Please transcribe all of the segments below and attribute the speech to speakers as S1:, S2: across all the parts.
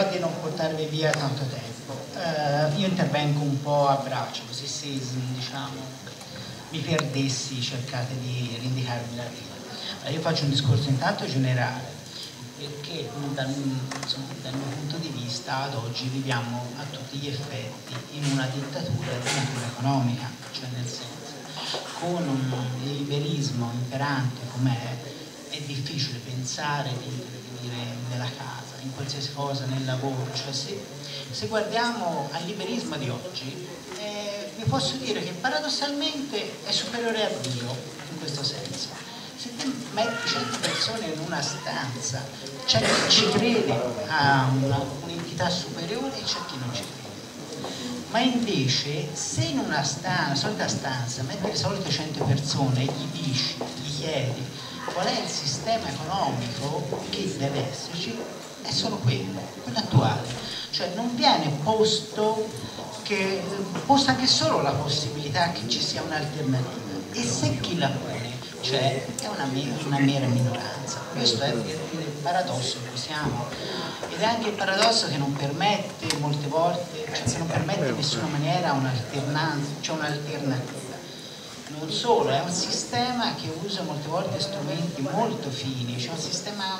S1: cercherò di non portarvi via tanto tempo. Uh, io intervengo un po' a braccio, così se diciamo, mi perdessi cercate di rindicarmi la via. io faccio un discorso intanto generale, perché dal, insomma, dal mio punto di vista ad oggi viviamo a tutti gli effetti in una dittatura di natura economica, cioè nel senso, con un liberismo imperante com'è, è difficile pensare di intervenire nella casa, in qualsiasi cosa, nel lavoro, cioè se, se guardiamo al liberismo di oggi, eh, vi posso dire che paradossalmente è superiore a Dio in questo senso se tu metti 100 persone in una stanza, c'è chi ci crede a un'entità superiore e c'è chi non ci crede. Ma invece se in una stanza, solita stanza, metti le solite 100 persone e gli dici, gli chiedi qual è il sistema economico che deve esserci, è solo quello, quello attuale. Cioè non viene posto che, posta anche solo la possibilità che ci sia un'alternativa. E se chi la pone cioè è una, una mera minoranza. Questo è il paradosso in cui siamo ed è anche il paradosso che non permette molte volte, cioè che non permette in nessuna maniera un'alternanza, cioè un'alternativa. Non solo, è un sistema che usa molte volte strumenti molto fini, cioè un sistema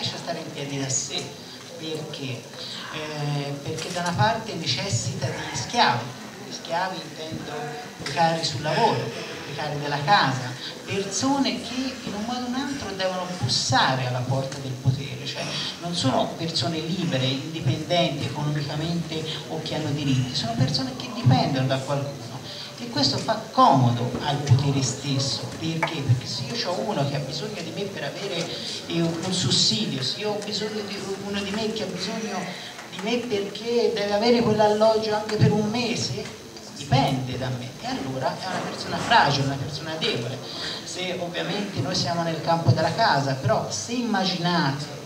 S1: riesce a stare in piedi da sé. Perché? Eh, perché da una parte necessita di schiavi, schiavi intendo precari sul lavoro, precari della casa, persone che in un modo o un altro devono bussare alla porta del potere, cioè non sono persone libere, indipendenti economicamente o che hanno diritti, sono persone che dipendono da qualcuno e questo fa comodo al potere stesso, perché? Perché se io ho uno che ha bisogno di me per avere un sussidio, se io ho bisogno di uno di me che ha bisogno di me perché deve avere quell'alloggio anche per un mese, dipende da me e allora è una persona fragile, una persona debole. Se ovviamente noi siamo nel campo della casa, però se immaginate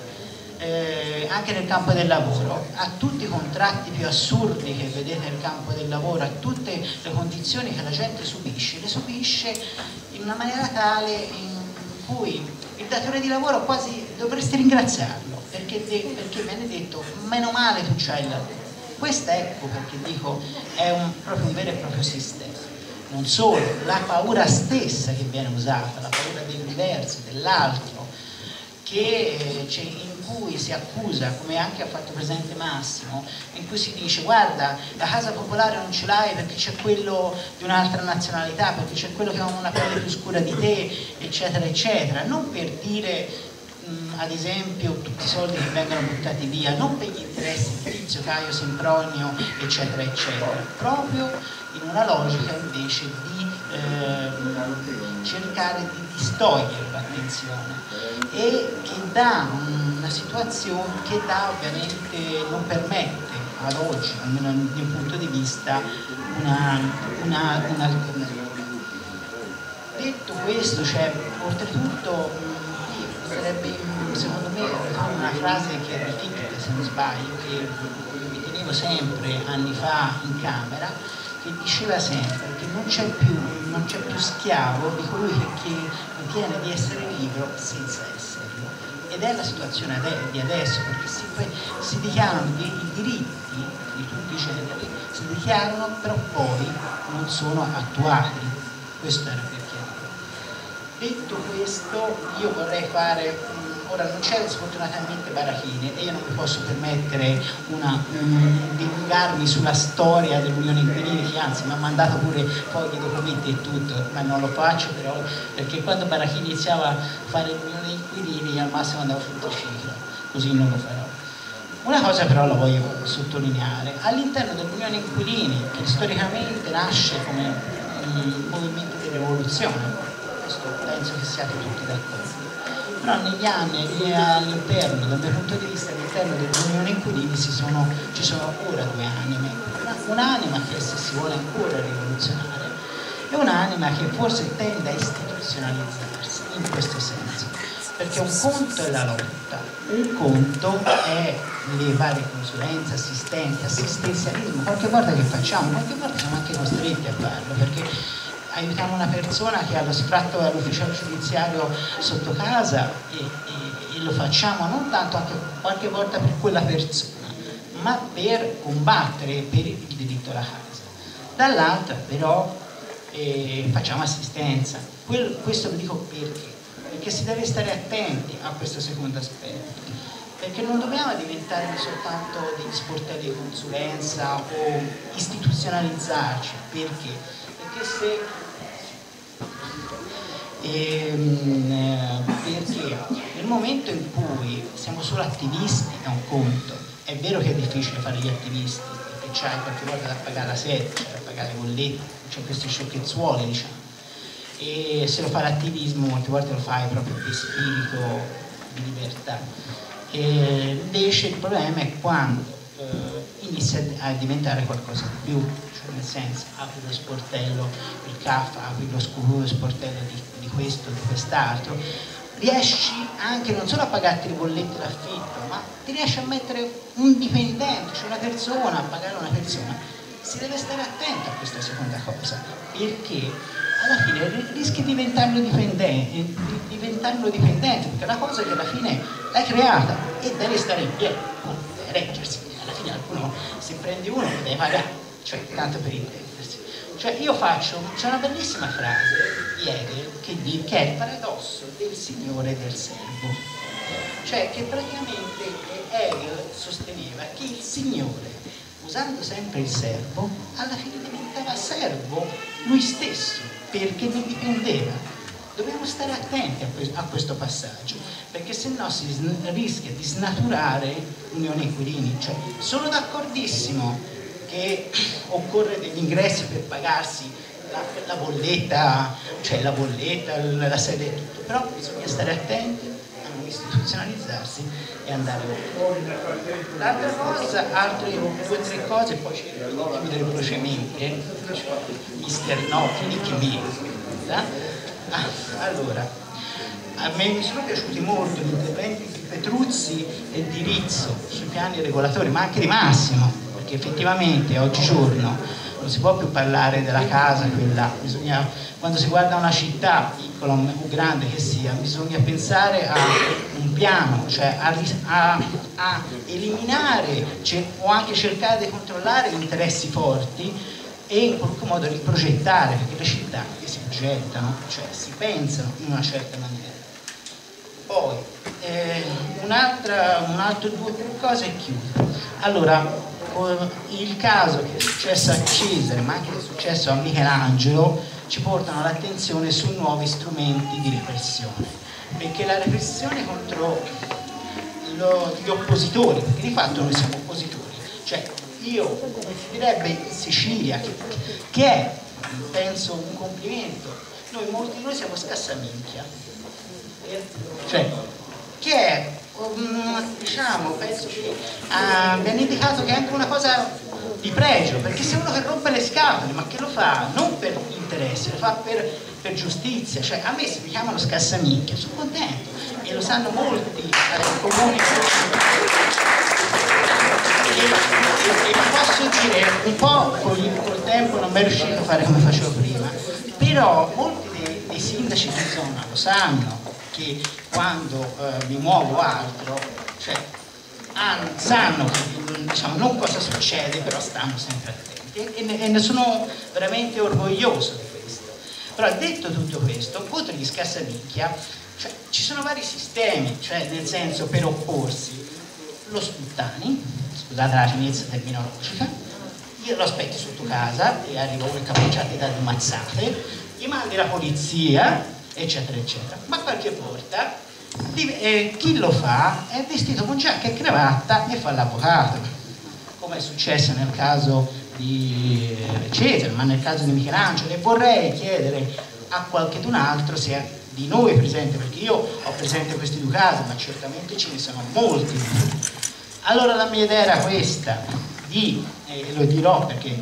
S1: eh, anche nel campo del lavoro, a tutti i contratti più assurdi che vedete nel campo del lavoro, a tutte le condizioni che la gente subisce, le subisce in una maniera tale in cui il datore di lavoro quasi dovreste ringraziarlo, perché, perché viene detto meno male tu c'hai il lavoro questo ecco perché dico è un, proprio un vero e proprio sistema. Non solo, la paura stessa che viene usata, la paura del diverso, dell'altro, che, in cui si accusa, come anche ha fatto presente Massimo, in cui si dice guarda la casa popolare non ce l'hai perché c'è quello di un'altra nazionalità, perché c'è quello che ha una pelle più scura di te, eccetera, eccetera, non per dire ad esempio tutti i soldi che vengono buttati via, non per gli interessi di Tizio, Caio, Sempronio, eccetera, eccetera, proprio in una logica invece di eh, cercare di distogliere l'attenzione e che dà una situazione che dà ovviamente, non permette ad oggi, almeno dal mio punto di vista, un'alternativa. Una, Detto questo, cioè, oltretutto sarebbe secondo me una frase che era Fichte se non sbaglio che mi tenevo sempre anni fa in camera che diceva sempre che non c'è più, più schiavo di colui che, ritiene di essere libero senza esserlo ed è la situazione di adesso perché si, si dichiarano i diritti di tutti i generi si dichiarano però poi non sono attuali. Questo era per Detto questo, io vorrei fare, ora non c'è sfortunatamente Barachini e io non mi posso permettere una, um, di dilungarmi sulla storia dell'Unione Inquilini, che anzi mi ha mandato pure poi i documenti e tutto, ma non lo faccio però, perché quando Barachini iniziava a fare l'Unione Inquilini al massimo andavo sul triciclo, così non lo farò. Una cosa però la voglio sottolineare, all'interno dell'Unione Inquilini, che storicamente nasce come il movimento di rivoluzione, questo penso che siate tutti d'accordo. Però negli anni all'interno, dal mio punto di vista, all'interno dell'Unione Inquilini sono, ci sono ancora due anime. Un'anima che se si vuole ancora rivoluzionare e un'anima che forse tende a istituzionalizzarsi in questo senso. Perché un conto è la lotta, un conto è le varie consulenze, assistenze, assistenzialismo, qualche volta che facciamo, qualche volta siamo anche costretti a farlo, perché aiutiamo una persona che ha lo sfratto all'ufficiale giudiziario sotto casa e, e, e, lo facciamo non tanto anche qualche volta per quella persona, ma per combattere per il diritto alla casa. Dall'altra però eh, facciamo assistenza. Quel, questo lo dico perché? Perché si deve stare attenti a questo secondo aspetto perché non dobbiamo diventare soltanto degli sportelli di consulenza o istituzionalizzarci, perché? Perché se ehm, perché nel momento in cui siamo solo attivisti è un conto, è vero che è difficile fare gli attivisti, perché c'hai qualche volta da pagare la sede, da pagare le bollette, c'è queste sciocchezzuole diciamo, e se lo fa l'attivismo molte volte lo fai proprio per spirito di libertà. E invece il problema è quando eh, inizia a diventare qualcosa di più, cioè nel senso apri lo sportello, il CAF, apri lo scuro sportello di questo, di quest'altro, riesci anche non solo a pagarti le bollette d'affitto, ma ti riesci a mettere un dipendente, cioè una persona, a pagare una persona. Si deve stare attento a questa seconda cosa, perché alla fine rischi di diventarlo dipendente, di diventarlo dipendente, perché la cosa è che alla fine l'hai creata e deve stare in piedi, deve reggersi, alla fine qualcuno se prendi uno deve pagare, cioè tanto per intendersi. Cioè io faccio, c'è una bellissima frase di Hegel che, di, che è il paradosso del signore e del servo, cioè che praticamente Hegel sosteneva che il signore usando sempre il servo, alla fine diventava servo lui stesso perché ne dipendeva. Dobbiamo stare attenti a, questo passaggio, perché se no si rischia di snaturare l'unione inquilini. Cioè, sono d'accordissimo che occorre degli ingressi per pagarsi la, la bolletta, cioè la bolletta, la sede e tutto, però bisogna stare attenti a non istituzionalizzarsi e andare oltre. L'altra cosa, altre due o tre cose, poi cerco di chiudere velocemente, mister no, finisci lì. allora, a me mi sono piaciuti molto gli interventi di Petruzzi e di Rizzo sui piani regolatori, ma anche di Massimo, perché effettivamente oggigiorno non si può più parlare della casa, quella, bisogna, quando si guarda una città, piccola o grande che sia, bisogna pensare a un piano, cioè a, a, a eliminare o anche cercare di controllare gli interessi forti e in qualche modo riprogettare, perché le città che si progettano, cioè si pensano in una certa maniera. Poi, eh, un altro due o tre cose e chiudo. Allora, il caso che è successo a Cesare, ma anche che è successo a Michelangelo, ci portano all'attenzione su nuovi strumenti di repressione. Perché la repressione contro lo, gli oppositori, perché di fatto noi siamo oppositori, cioè io, come si direbbe in Sicilia, che, che è, penso, un complimento, noi molti di noi siamo scassaminchia, cioè, che è diciamo, penso che hanno indicato che è anche una cosa di pregio, perché se uno che rompe le scatole, ma che lo fa non per interesse, lo fa per, per giustizia, cioè a me se mi chiamano scassamicchia, sono contento e lo sanno molti eh, comuni. E, e, e, posso dire, un po' col, col tempo non mi è riuscito a fare come facevo prima, però molti dei, dei sindaci di zona lo sanno, che quando eh, mi muovo altro, cioè, hanno, sanno diciamo, non cosa succede, però stanno sempre attenti e, e, e ne sono veramente orgoglioso di questo. Però detto tutto questo, contro gli scassamicchia, cioè, ci sono vari sistemi, cioè nel senso per opporsi, lo sputtani, scusate la finezza terminologica, io lo aspetti sotto casa e arriva uno incappucciato da ammazzate, gli mandi la polizia, eccetera, eccetera. Ma qualche volta eh, chi lo fa è vestito con giacca e cravatta e fa l'avvocato, come è successo nel caso di eh, Cesare, ma nel caso di Michelangelo. E vorrei chiedere a qualcun altro se di noi presente, perché io ho presente questi due casi, ma certamente ce ne sono molti. Allora la mia idea era questa, di, e lo dirò perché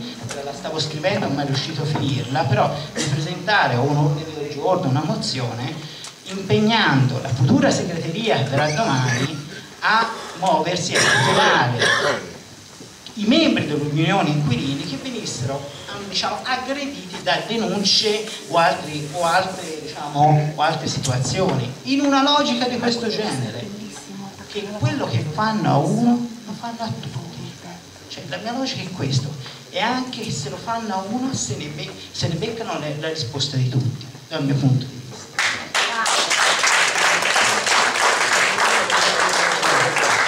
S1: la stavo scrivendo non è riuscito a finirla, però di presentare un ordine del giorno, una mozione, impegnando la futura segreteria che verrà domani a muoversi e a tutelare i membri dell'Unione Inquilini che venissero diciamo, aggrediti da denunce o, altri, o, altre, diciamo, o altre situazioni, in una logica di questo genere, che quello che fanno a uno lo fanno a tutti Cioè, la mia logica è questo, e anche se lo fanno a uno se ne, be se ne beccano le, la risposta di tutti, dal mio punto di vista.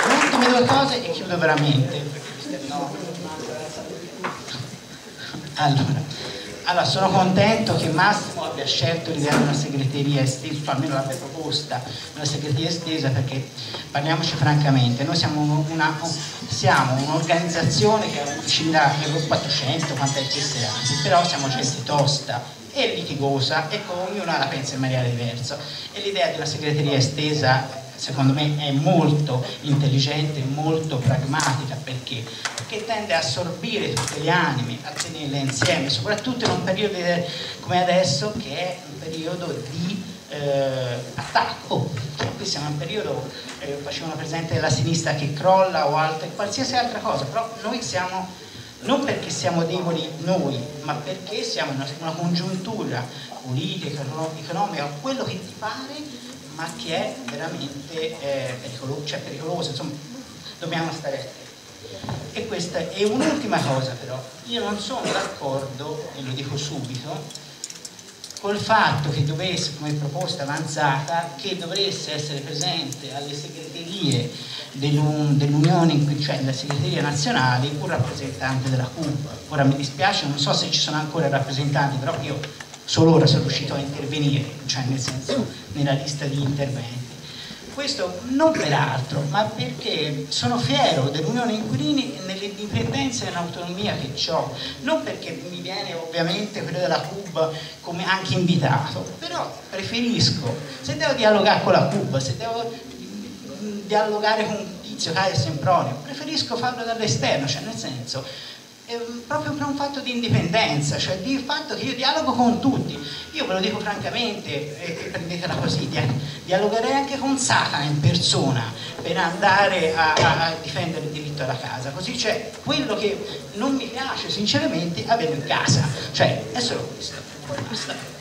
S1: Le ultime due cose e chiudo veramente. Allora, allora, sono contento che Massimo abbia scelto l'idea di una segreteria estesa, almeno l'abbia proposta, una segreteria estesa perché parliamoci francamente, noi siamo un'organizzazione un che è vicina ai 400, quanto è che anni, però siamo gente tosta e litigosa e ognuno la pensa in maniera diversa. E l'idea di una segreteria estesa secondo me è molto intelligente, molto pragmatica perché? perché tende a assorbire tutte le anime, a tenerle insieme, soprattutto in un periodo come adesso che è un periodo di eh, attacco, qui siamo in un periodo, eh, facevano presente la sinistra che crolla o altre, qualsiasi altra cosa, però noi siamo, non perché siamo deboli noi, ma perché siamo in una, una congiuntura politica, economica, quello che ti pare, ma che è veramente eh, pericolo, cioè pericolosa, insomma dobbiamo stare attenti. E questa è un'ultima cosa però, io non sono d'accordo, e lo dico subito, col fatto che dovesse, come proposta avanzata, che dovesse essere presente alle segreterie dell'Unione, cioè nelle segreterie nazionali, un rappresentante della CUB. Ora mi dispiace, non so se ci sono ancora rappresentanti, però io solo ora sono riuscito a intervenire, cioè nel senso nella lista di interventi. Questo non per altro, ma perché sono fiero dell'Unione Inquilini nell'indipendenza e nell'autonomia che ho, non perché mi viene ovviamente quello della CUB come anche invitato, però preferisco, se devo dialogare con la CUB, se devo dialogare con tizio Caio Sempronio, preferisco farlo dall'esterno, cioè nel senso proprio per un fatto di indipendenza, cioè di fatto che io dialogo con tutti. Io ve lo dico francamente, e, prendetela così, dialogherei anche con Satana in persona per andare a, a, difendere il diritto alla casa. Così c'è quello che non mi piace sinceramente averlo in casa. Cioè, è solo questo. Basta.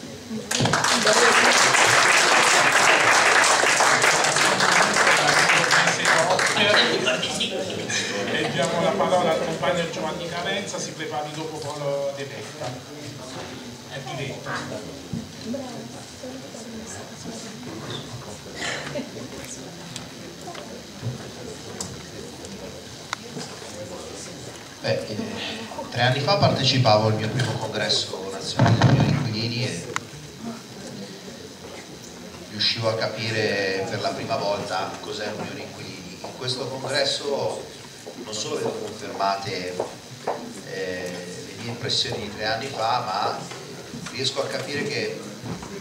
S2: Diamo la parola al compagno Giovanni Carenza si prepari dopo con De Vetta è di
S3: Beh, eh, tre anni fa partecipavo al mio primo congresso nazionale degli inquilini e riuscivo a capire per la prima volta cos'è l'Unione Inquilini. In questo congresso non solo vedo confermate eh, le mie impressioni di tre anni fa, ma riesco a capire che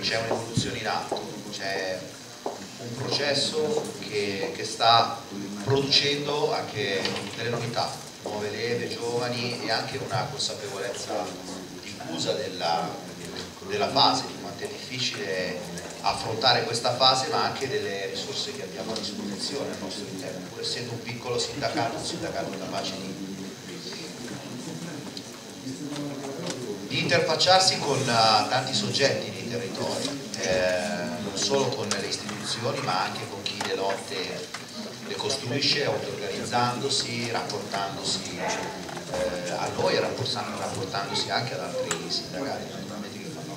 S3: c'è un'evoluzione in atto, c'è un processo che, che, sta producendo anche delle novità, nuove leve, giovani e anche una consapevolezza diffusa della, della fase, di quanto è difficile affrontare questa fase ma anche delle risorse che abbiamo a disposizione al nostro interno, pur essendo un piccolo sindacato, un sindacato capace di, di interfacciarsi con uh, tanti soggetti nei territori, eh, non solo con le istituzioni ma anche con chi le lotte le costruisce auto-organizzandosi, rapportandosi eh, a noi e rapportandosi anche ad altri sindacati naturalmente che fanno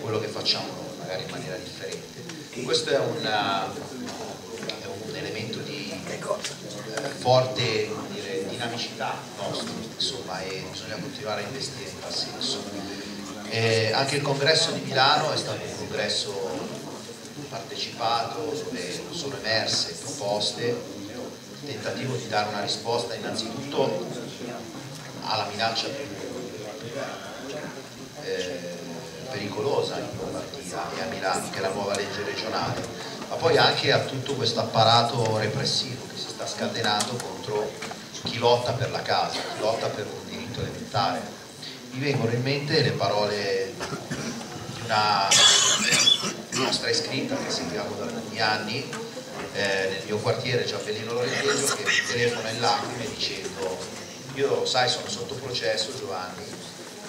S3: quello che facciamo noi magari in maniera differente. Questo è, una, è un elemento di eh, forte dire, dinamicità nostro, insomma, e bisogna continuare a investire in tal senso. E anche il congresso di Milano è stato un congresso partecipato dove sono emerse proposte, tentativo di dare una risposta innanzitutto alla minaccia più eh, pericolosa in Lombardia e a Milano, che è la nuova legge regionale, ma poi anche a tutto questo apparato repressivo che si sta scatenando contro chi lotta per la casa, chi lotta per un diritto elementare. Mi vengono in mente le parole di una nostra iscritta che seguiamo da alcuni anni eh, nel mio quartiere Giambellino Lorenteggio che mi telefona in lacrime dicendo io sai sono sotto processo Giovanni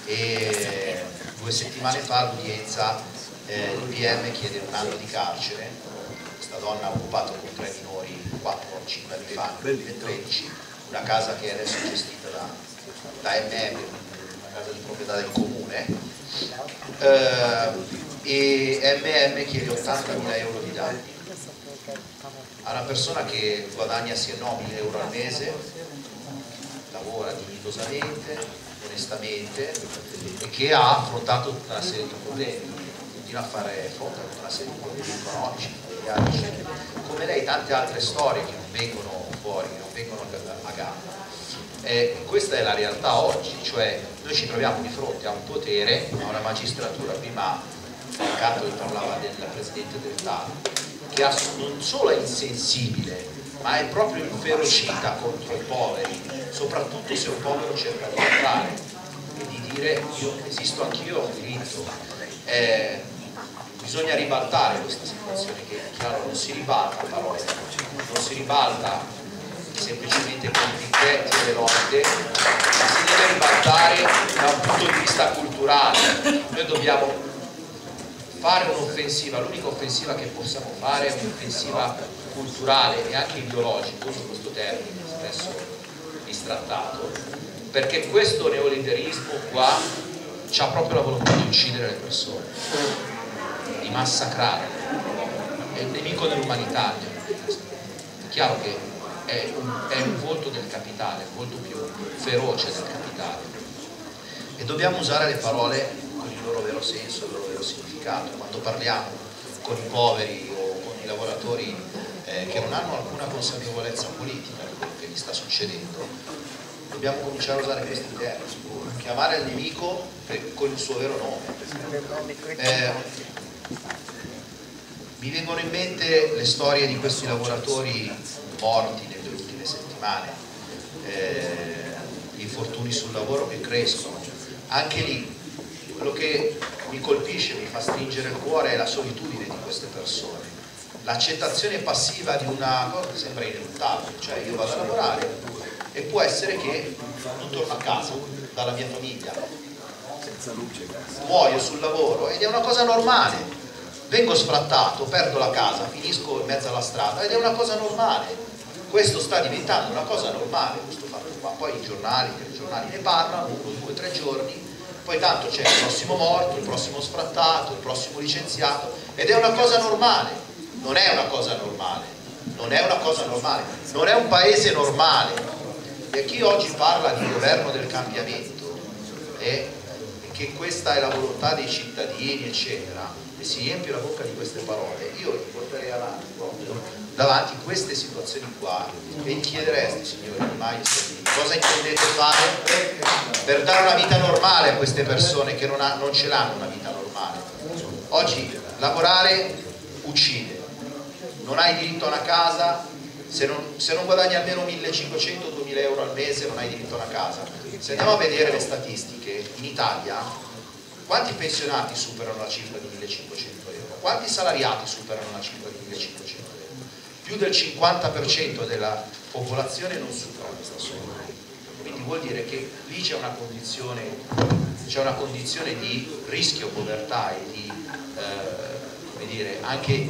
S3: e due settimane fa l'udienza eh, il PM chiede un anno di carcere. Questa donna ha occupato con tre minori 4 o 5 anni fa nel 2013 una casa che adesso è gestita da, da MM, una casa di proprietà del comune, eh, e MM chiede 80.000 euro di danni. A una persona che guadagna sia 9.000 euro al mese, lavora dignitosamente, onestamente e che ha affrontato tutta una serie di problemi, continua a fare fronte a tutta una serie di problemi economici, familiari, come lei tante altre storie che non vengono fuori, che non vengono a gamba. Eh, questa è la realtà oggi, cioè noi ci troviamo di fronte a un potere, a una magistratura, prima Riccardo parlava del Presidente del TAR, che non solo è insensibile, ma è proprio inferocita contro i poveri, soprattutto se un povero cerca di entrare e di dire io esisto anch'io, ho un diritto. Eh, bisogna ribaltare questa situazione che chiaro non si ribalta a parole, non si ribalta semplicemente con picchetti e lotte, ma si deve ribaltare da un punto di vista culturale. Noi dobbiamo fare un'offensiva, l'unica offensiva che possiamo fare è un'offensiva culturale e anche ideologica, uso questo termine spesso bistrattato, perché questo neoliberismo qua ha proprio la volontà di uccidere le persone, di massacrare, è il nemico dell'umanità. È chiaro che è un, è un volto del capitale, il volto più feroce del capitale. E dobbiamo usare le parole con il loro vero senso, il loro vero significato significato quando parliamo con i poveri o con i lavoratori eh, che non hanno alcuna consapevolezza politica di quello che gli sta succedendo dobbiamo cominciare a usare questi termini chiamare il nemico per, con il suo vero nome eh, mi vengono in mente le storie di questi lavoratori morti nelle ultime settimane eh, gli infortuni sul lavoro che crescono. Anche lì quello che mi colpisce, mi fa stringere il cuore è la solitudine di queste persone, l'accettazione passiva di una cosa che sembra ineluttabile, cioè io vado a lavorare e può essere che non torno a casa dalla mia famiglia, muoio sul lavoro ed è una cosa normale, vengo sfrattato, perdo la casa, finisco in mezzo alla strada ed è una cosa normale, questo sta diventando una cosa normale, questo fatto qua, poi i giornali, i giornali ne parlano, uno, due, tre giorni poi tanto c'è il prossimo morto, il prossimo sfrattato, il prossimo licenziato ed è una cosa normale, non è una cosa normale, non è una cosa normale, non è un paese normale. E chi oggi parla di governo del cambiamento e che questa è la volontà dei cittadini eccetera si riempie la bocca di queste parole, io li porterei avanti proprio davanti a queste situazioni qua e gli chiederesti, Maio cosa intendete fare per dare una vita normale a queste persone che non, ha, non ce l'hanno una vita normale. Oggi lavorare uccide, non hai diritto a una casa, se non, se non guadagni almeno 1500-2000 euro al mese non hai diritto a una casa. Se andiamo a vedere le statistiche, in Italia quanti pensionati superano la cifra di 1500 euro? Quanti salariati superano la cifra di 1500 euro? più del 50% della popolazione non supera questa somma. Quindi vuol dire che lì c'è una condizione, una condizione di rischio povertà e di eh, dire, anche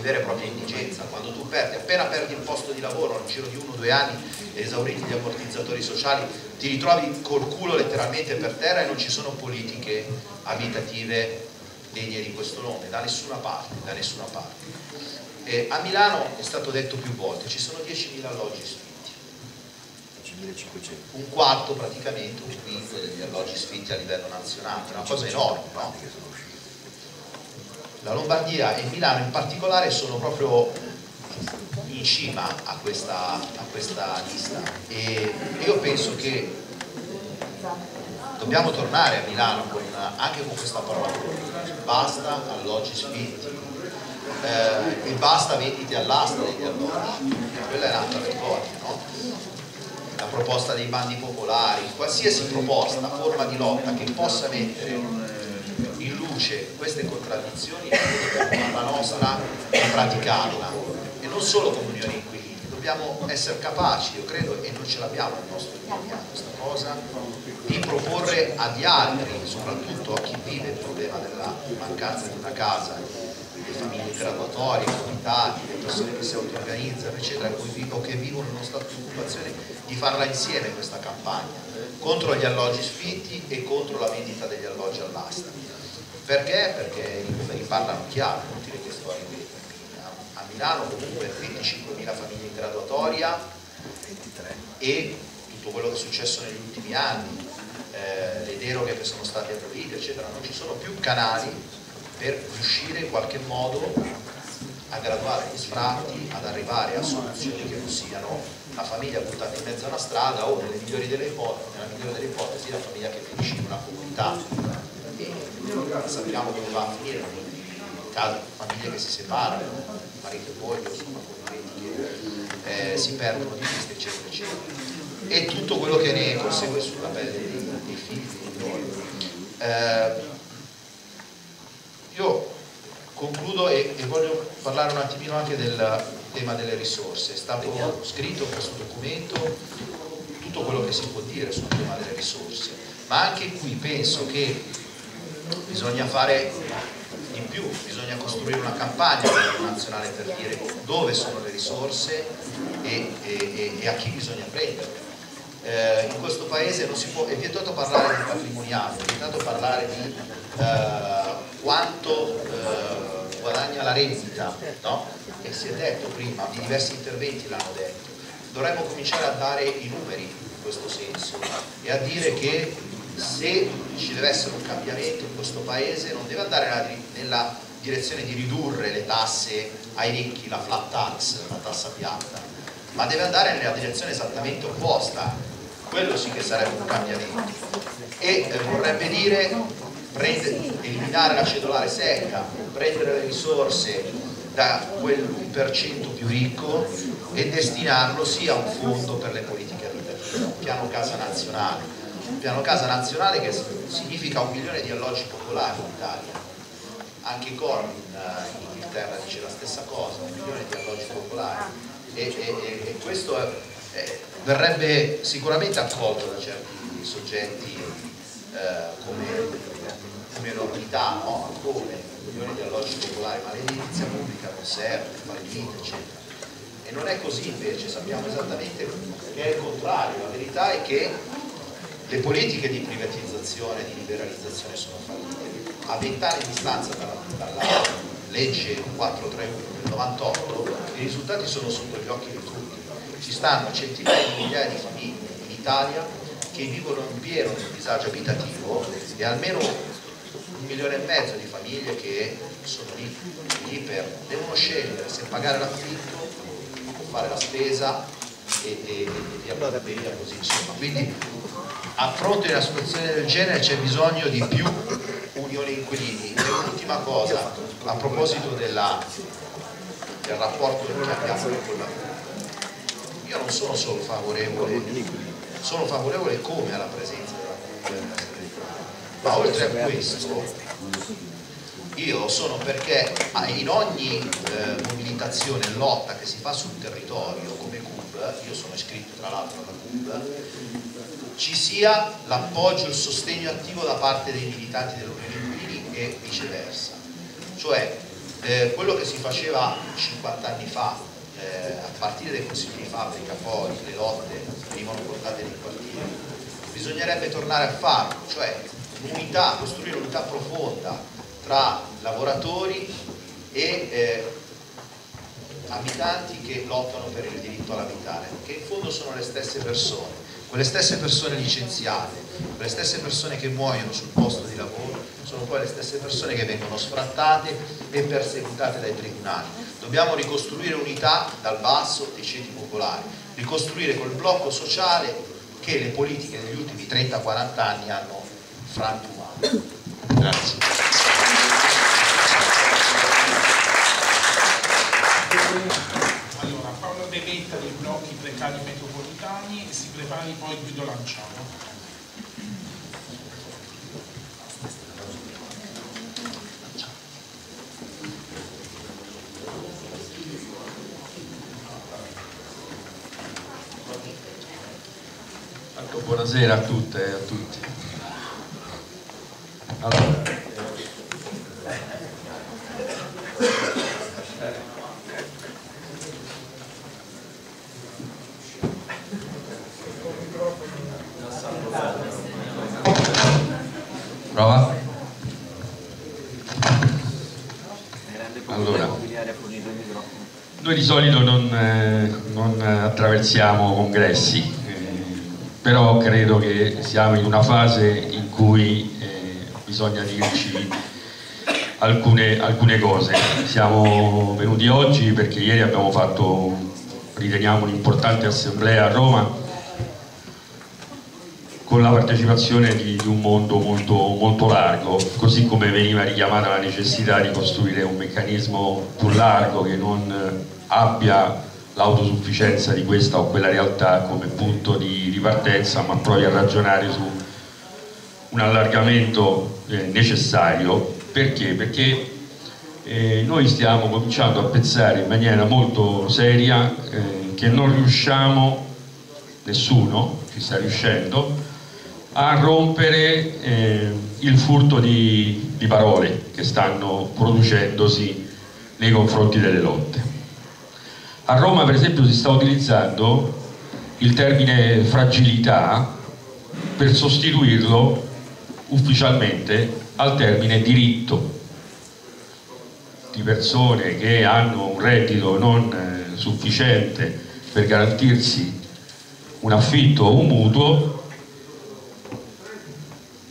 S3: di vera e propria indigenza. Quando tu perdi, appena perdi il posto di lavoro nel giro di uno o due anni, esauriti gli ammortizzatori sociali, ti ritrovi col culo letteralmente per terra e non ci sono politiche abitative degne di questo nome, da nessuna parte, da nessuna parte. Eh, a Milano è stato detto più volte, ci sono 10.000 alloggi sfitti. 10.500. Un quarto praticamente, un quinto degli alloggi sfitti a livello nazionale, una cosa enorme, no? La Lombardia e Milano in particolare sono proprio in cima a questa, a questa lista. E io penso che dobbiamo tornare a Milano con, anche con questa parola. Basta alloggi sfitti eh, e basta venditi all'asta degli alloggi. Quella è un'altra vergogna no? la proposta dei bandi popolari qualsiasi proposta, forma di lotta che possa mettere luce queste contraddizioni la nostra è praticarla e non solo come unione inquilini dobbiamo essere capaci, io credo, e non ce l'abbiamo nel nostro DNA questa cosa, di proporre agli altri, soprattutto a chi vive il problema della mancanza di una casa, le famiglie graduatorie, comitati, le persone che si auto-organizzano, eccetera, o che vivono in uno stato di occupazione, di farla insieme questa campagna, contro gli alloggi sfitti e contro la vendita degli alloggi all'asta. Perché? Perché i numeri parlano chiaro, inutile che sto a. A Milano comunque 25.000 famiglie in graduatoria e tutto quello che è successo negli ultimi anni, eh, le deroghe che sono state abolite, eccetera, non ci sono più canali per riuscire in qualche modo a graduare gli sfratti, ad arrivare a soluzioni che non siano la famiglia buttata in mezzo a una strada o nelle migliori delle ipotesi, nella migliore delle ipotesi la famiglia che finisce in una comunità sappiamo come va a finire in caso famiglie che si separano, marito e moglie, insomma conviventi che eh, si perdono di vista eccetera eccetera e tutto quello che ne consegue sulla pelle dei, dei figli, eh, io concludo e, e, voglio parlare un attimino anche del tema delle risorse. È stato scritto questo documento tutto quello che si può dire sul tema delle risorse, ma anche qui penso che bisogna fare di più, bisogna costruire una campagna nazionale per dire dove sono le risorse e, e, e a chi bisogna prenderle eh, in questo paese può, è vietato parlare di patrimoniale, è vietato parlare di eh, quanto eh, guadagna la rendita, no? e si è detto prima, di diversi interventi l'hanno detto, dovremmo cominciare a dare i numeri in questo senso e a dire che se ci deve essere un cambiamento in questo paese non deve andare nella, direzione di ridurre le tasse ai ricchi, la flat tax, la tassa piatta, ma deve andare nella direzione esattamente opposta, quello sì che sarebbe un cambiamento. E eh, vorrebbe dire prendere, eliminare la cedolare secca, prendere le risorse da quel 1% più ricco e destinarlo sia a un fondo per le politiche abitative, un piano casa nazionale, un piano casa nazionale che significa un milione di alloggi popolari in Italia. Anche Corbyn in Inghilterra dice la stessa cosa, un milione di alloggi popolari e, e, e questo eh, verrebbe sicuramente accolto da certi soggetti eh, come, come enormità, no? come milioni di alloggi popolari, ma l'edilizia pubblica non serve, fallita, eccetera. E non è così invece, sappiamo esattamente che è il contrario, la verità è che le politiche di privatizzazione e di liberalizzazione sono fallite. A vent'anni di distanza dalla, dalla legge 431 del 98 i risultati sono sotto gli occhi di tutti ci stanno centinaia di migliaia di famiglie in Italia che vivono in pieno disagio abitativo e almeno un milione e mezzo di famiglie che sono lì, lì per, devono scegliere se pagare l'affitto o fare la spesa e, e, e via, via così insomma. Quindi a fronte di una situazione del genere c'è bisogno di più unioni inquilini. E un'ultima cosa, a proposito della, del rapporto che abbiamo con la io non sono solo favorevole, sono favorevole come alla presenza della comunità ma oltre a questo io sono perché in ogni eh, mobilitazione lotta che si fa sul territorio come CUB, io sono iscritto tra l'altro alla CUB, ci sia l'appoggio, il sostegno attivo da parte dei militanti dell'Unione Inquilini e viceversa. Cioè eh, quello che si faceva 50 anni fa eh, a partire dai consigli di fabbrica poi le lotte venivano portate nei quartieri, bisognerebbe tornare a farlo, cioè un'unità, costruire un'unità profonda tra lavoratori e eh, abitanti che lottano per il diritto all'abitare, che in fondo sono le stesse persone, quelle stesse persone licenziate, quelle stesse persone che muoiono sul posto di lavoro, sono poi le stesse persone che vengono sfrattate e perseguitate dai tribunali. Dobbiamo ricostruire unità dal basso dei ceti popolari, ricostruire quel blocco sociale che le politiche degli ultimi 30-40 anni hanno frantumato. Grazie.
S2: Allora, Paolo De Vetta dei blocchi precari metropolitani e si prepari poi Guido Lanciano.
S4: buonasera a tutte e a tutti. Allora, Prova. Allora, noi di solito non, eh, non attraversiamo congressi, eh, però credo che siamo in una fase in cui eh, bisogna dirci alcune, alcune cose. Siamo venuti oggi perché ieri abbiamo fatto, riteniamo, un'importante assemblea a Roma con la partecipazione di, di un mondo molto, molto, largo, così come veniva richiamata la necessità di costruire un meccanismo più largo che non abbia l'autosufficienza di questa o quella realtà come punto di, di partenza, ma provi a ragionare su un allargamento eh, necessario. Perché? Perché eh, noi stiamo cominciando a pensare in maniera molto seria eh, che non riusciamo, nessuno ci sta riuscendo, a rompere eh, il furto di, di parole che stanno producendosi nei confronti delle lotte. A Roma per esempio si sta utilizzando il termine fragilità per sostituirlo ufficialmente al termine diritto di persone che hanno un reddito non eh, sufficiente per garantirsi un affitto o un mutuo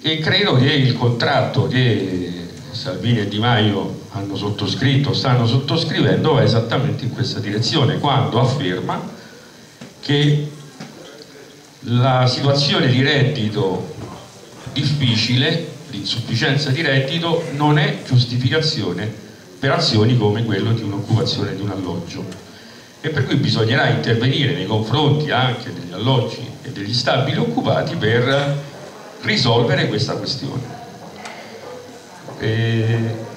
S4: e credo che il contratto che Salvini e Di Maio hanno sottoscritto, stanno sottoscrivendo, va esattamente in questa direzione, quando afferma che la situazione di reddito difficile, l'insufficienza di reddito, non è giustificazione per azioni come quello di un'occupazione di un alloggio. E per cui bisognerà intervenire nei confronti anche degli alloggi e degli stabili occupati per risolvere questa questione. E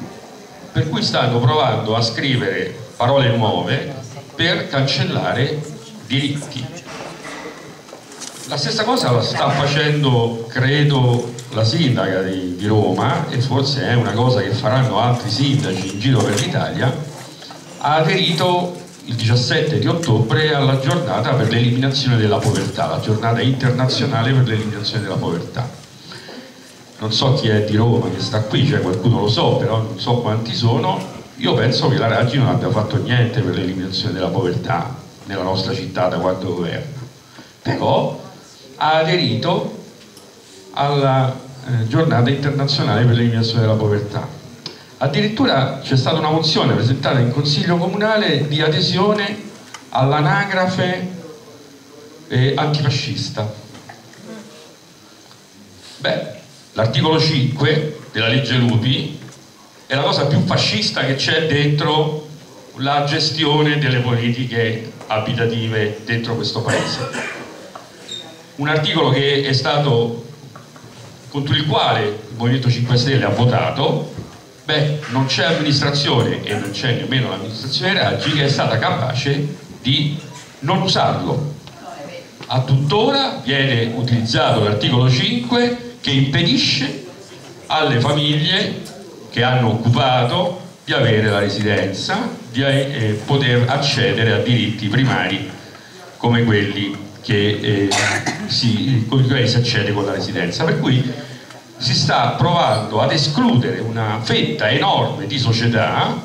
S4: per cui stanno provando a scrivere parole nuove per cancellare diritti. La stessa cosa la sta facendo, credo, la sindaca di, di Roma e forse è una cosa che faranno altri sindaci in giro per l'Italia, ha aderito il 17 di ottobre alla giornata per l'eliminazione della povertà, la giornata internazionale per l'eliminazione della povertà. Non so chi è di Roma che sta qui, cioè qualcuno lo so, però non so quanti sono. Io penso che la Raggi non abbia fatto niente per l'eliminazione della povertà nella nostra città da quando governa. Però ha aderito alla eh, giornata internazionale per l'eliminazione della povertà Addirittura c'è stata una mozione presentata in Consiglio Comunale di adesione all'anagrafe eh, antifascista. Beh, l'articolo 5 della legge Lupi è la cosa più fascista che c'è dentro la gestione delle politiche abitative dentro questo paese. Un articolo che è stato contro il quale il Movimento 5 Stelle ha votato beh, non c'è amministrazione e non c'è nemmeno l'amministrazione Raggi che è stata capace di non usarlo. A tuttora viene utilizzato l'articolo 5 che impedisce alle famiglie che hanno occupato di avere la residenza, di eh, poter accedere a diritti primari come quelli che, eh, si, con i quali si accede con la residenza. Per cui si sta provando ad escludere una fetta enorme di società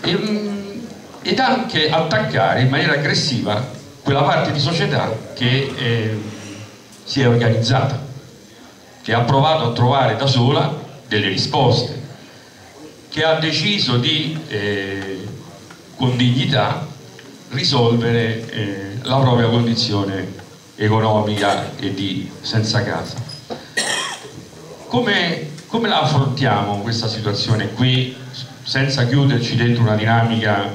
S4: e, mm, ed anche attaccare in maniera aggressiva quella parte di società che eh, si è organizzata, che ha provato a trovare da sola delle risposte, che ha deciso di eh, con dignità risolvere eh, la propria condizione economica e di senza casa. Come, come la affrontiamo questa situazione qui senza chiuderci dentro una dinamica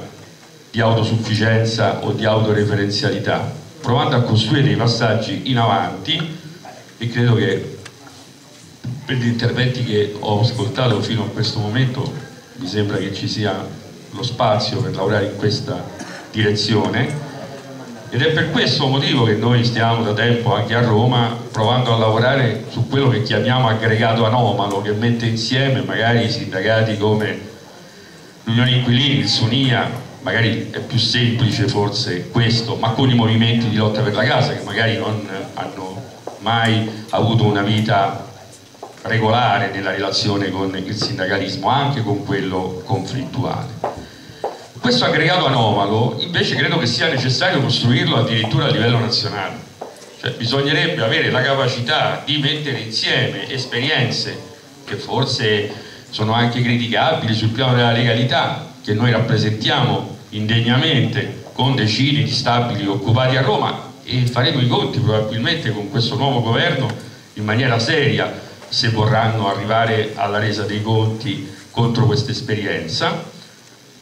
S4: di autosufficienza o di autoreferenzialità, provando a costruire dei passaggi in avanti e credo che per gli interventi che ho ascoltato fino a questo momento mi sembra che ci sia lo spazio per lavorare in questa direzione ed è per questo motivo che noi stiamo da tempo anche a Roma provando a lavorare su quello che chiamiamo aggregato anomalo, che mette insieme magari sindacati come l'Unione Inquilini, il Sunia, magari è più semplice forse questo, ma con i movimenti di lotta per la casa che magari non hanno mai avuto una vita regolare nella relazione con il sindacalismo, anche con quello conflittuale. Questo aggregato anomalo invece credo che sia necessario costruirlo addirittura a livello nazionale, cioè bisognerebbe avere la capacità di mettere insieme esperienze che forse sono anche criticabili sul piano della legalità, che noi rappresentiamo indegnamente con decine di stabili occupati a Roma e faremo i conti probabilmente con questo nuovo governo in maniera seria se vorranno arrivare alla resa dei conti contro questa esperienza.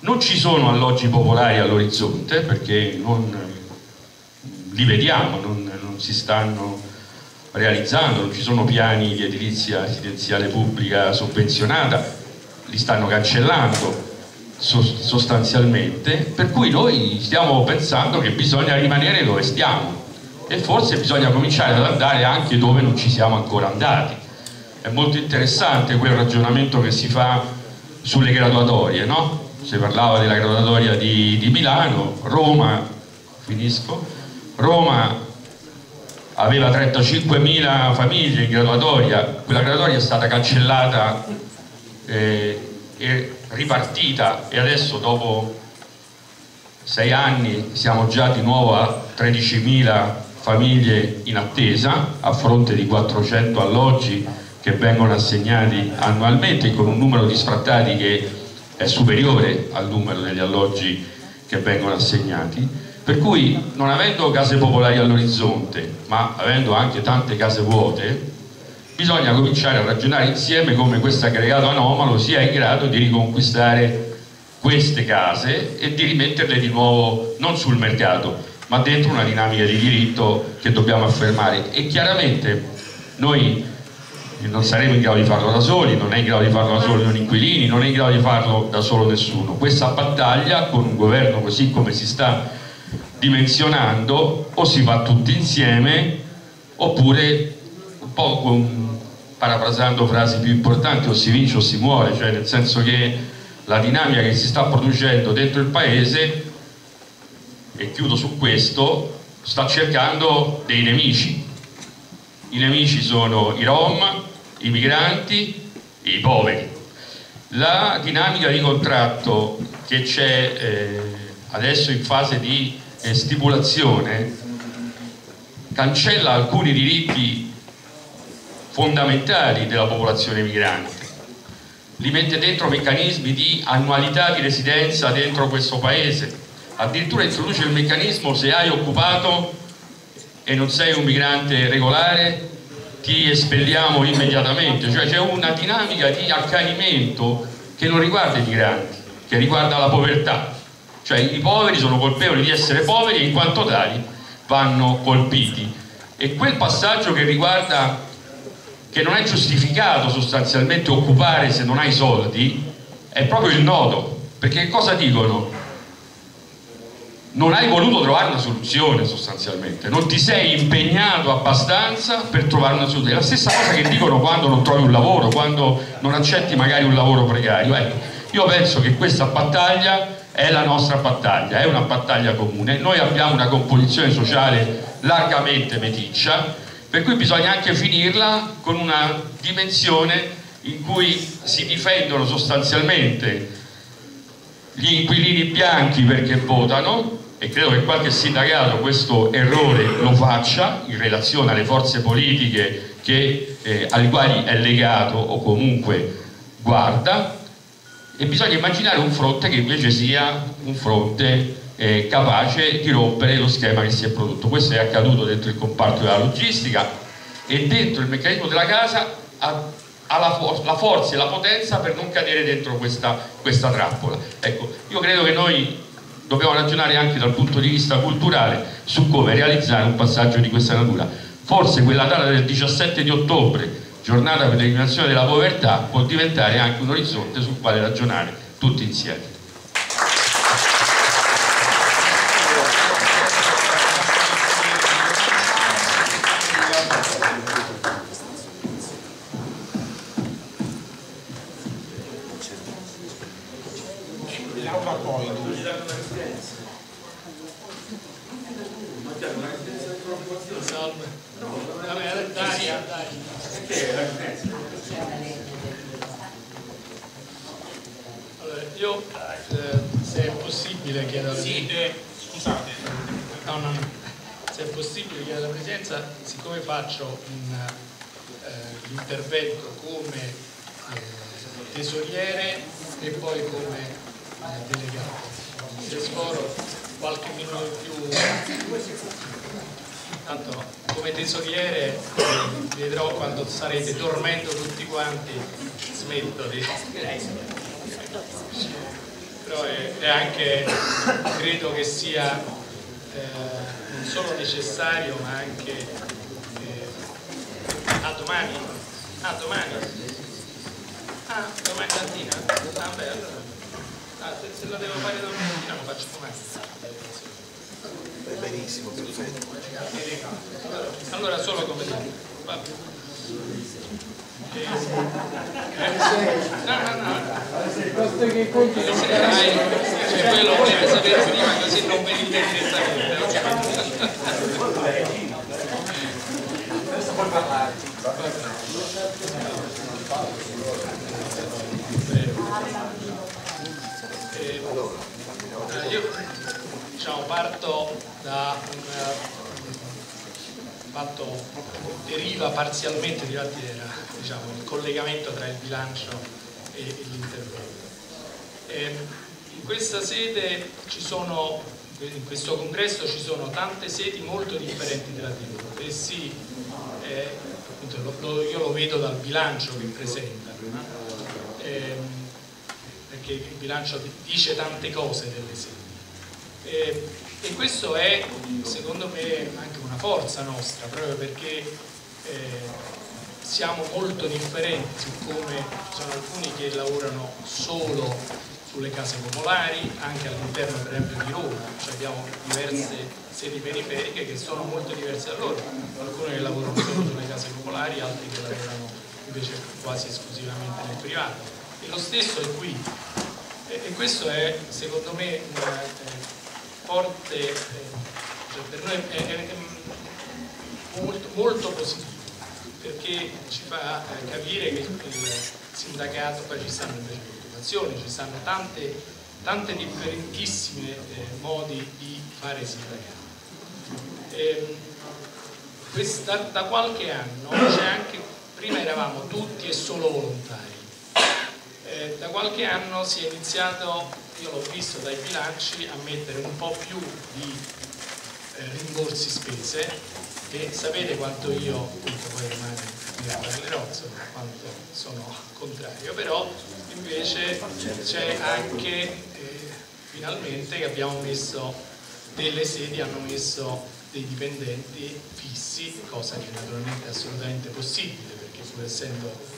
S4: Non ci sono alloggi popolari all'orizzonte perché non li vediamo, non, non si stanno realizzando, non ci sono piani di edilizia residenziale pubblica sovvenzionata, li stanno cancellando sostanzialmente, per cui noi stiamo pensando che bisogna rimanere dove stiamo e forse bisogna cominciare ad andare anche dove non ci siamo ancora andati. È molto interessante quel ragionamento che si fa sulle graduatorie, no? Si parlava della graduatoria di, di Milano, Roma, finisco, Roma aveva 35.000 famiglie in graduatoria, quella graduatoria è stata cancellata eh, e ripartita e adesso dopo sei anni siamo già di nuovo a 13.000 famiglie in attesa a fronte di 400 alloggi che vengono assegnati annualmente con un numero di sfrattati che è superiore al numero degli alloggi che vengono assegnati. Per cui non avendo case popolari all'orizzonte ma avendo anche tante case vuote bisogna cominciare a ragionare insieme come questo aggregato anomalo sia in grado di riconquistare queste case e di rimetterle di nuovo non sul mercato ma dentro una dinamica di diritto che dobbiamo affermare. E chiaramente noi non saremo in grado di farlo da soli, non è in grado di farlo da soli non inquilini, non è in grado di farlo da solo nessuno. Questa battaglia con un governo così come si sta dimensionando o si va tutti insieme oppure un po' parafrasando frasi più importanti, o si vince o si muore, cioè nel senso che la dinamica che si sta producendo dentro il paese, e chiudo su questo, sta cercando dei nemici. I nemici sono i rom, i migranti e i poveri. La dinamica di contratto che c'è eh, adesso in fase di eh, stipulazione cancella alcuni diritti fondamentali della popolazione migrante li mette dentro meccanismi di annualità di residenza dentro questo paese addirittura introduce il meccanismo se hai occupato e non sei un migrante regolare ti espelliamo immediatamente cioè c'è una dinamica di accanimento che non riguarda i migranti che riguarda la povertà cioè i poveri sono colpevoli di essere poveri e in quanto tali vanno colpiti e quel passaggio che riguarda che non è giustificato sostanzialmente occupare se non hai soldi, è proprio il nodo. Perché cosa dicono? Non hai voluto trovare una soluzione sostanzialmente, non ti sei impegnato abbastanza per trovare una soluzione. È la stessa cosa che dicono quando non trovi un lavoro, quando non accetti magari un lavoro precario. Ecco, io penso che questa battaglia è la nostra battaglia, è una battaglia comune. Noi abbiamo una composizione sociale largamente meticcia, per cui bisogna anche finirla con una dimensione in cui si difendono sostanzialmente gli inquilini bianchi perché votano e credo che qualche sindacato questo errore lo faccia in relazione alle forze politiche che, eh, alle quali è legato o comunque guarda e bisogna immaginare un fronte che invece sia un fronte eh, capace di rompere lo schema che si è prodotto. Questo è accaduto dentro il comparto della logistica e dentro il meccanismo della casa ha, ha for la, forza e la potenza per non cadere dentro questa, questa trappola. Ecco, io credo che noi dobbiamo ragionare anche dal punto di vista culturale su come realizzare un passaggio di questa natura. Forse quella data del 17 di ottobre, giornata per l'eliminazione della povertà, può diventare anche un orizzonte sul quale ragionare tutti insieme.
S5: Se è possibile chiedo alla
S2: eh,
S5: Presidenza, siccome faccio l'intervento eh, come eh, tesoriere e poi come eh, delegato, se sforo qualche minuto in più, tanto come tesoriere vedrò quando sarete dormendo tutti quanti, smetto di però è, è, anche credo che sia eh, non solo necessario ma anche eh, a domani. Ah domani. Ah domani mattina? Ah beh allora ah, se, se, la devo fare domani mattina lo faccio domani.
S3: Benissimo perfetto.
S5: Allora solo come Vabbè. No, Costo che conti sai, cioè quello volete sapere prima così non venite direttamente. Adesso puoi parlare. Eh, io diciamo, parto da un fatto deriva parzialmente era diciamo, il collegamento tra il bilancio e, l'intervento. in questa sede ci sono, in questo congresso ci sono tante sedi molto differenti tra di loro e sì, eh, appunto, lo, io lo vedo dal bilancio che presentano, eh, perché il bilancio dice tante cose delle sedi. Eh, e questo è secondo me anche una forza nostra proprio perché eh, siamo molto differenti su come sono alcuni che lavorano solo sulle case popolari anche all'interno per esempio di Roma. Cioè abbiamo diverse sedi periferiche che sono molto diverse da loro. Alcuni che lavorano solo sulle case popolari altri che lavorano invece quasi esclusivamente nel privato. E lo stesso è qui. E, e questo è secondo me una, forte, eh, cioè per noi è, è, è molto, molto, positivo perché ci fa eh, capire che il sindacato, poi ci stanno invece preoccupazioni, ci stanno tante, tante differentissime eh, modi di fare sindacato. Eh, questa, da qualche anno c'è anche, prima eravamo tutti e solo volontari, eh, da qualche anno si è iniziato io l'ho visto dai bilanci a mettere un po' più di eh, rimborsi spese e sapete quanto io, appunto poi rimane parlerò insomma quanto sono contrario, però invece c'è anche eh, finalmente che abbiamo messo delle sedi, hanno messo dei dipendenti fissi, cosa che naturalmente è assolutamente possibile perché pur essendo